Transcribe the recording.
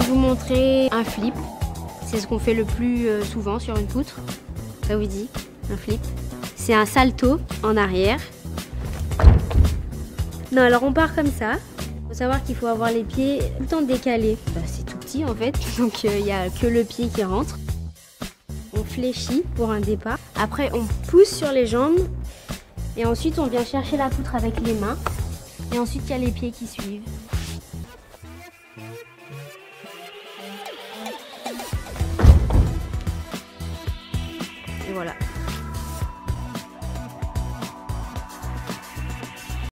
Je vous montrer un flip. C'est ce qu'on fait le plus euh, souvent sur une poutre. Ça vous dit Un flip. C'est un salto en arrière. Non, alors on part comme ça. Faut savoir qu'il faut avoir les pieds tout le temps décalés. Bah, c'est tout petit en fait, donc il n'y a que le pied qui rentre. On fléchit pour un départ. Après, on pousse sur les jambes. Et ensuite, on vient chercher la poutre avec les mains. Et ensuite, il y a les pieds qui suivent. Et voilà.